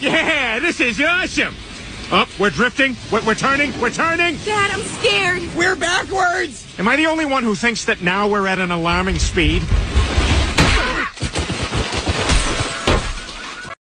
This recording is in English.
Yeah, this is awesome. Up, oh, we're drifting. We're, we're turning. We're turning. Dad, I'm scared. We're backwards. Am I the only one who thinks that now we're at an alarming speed?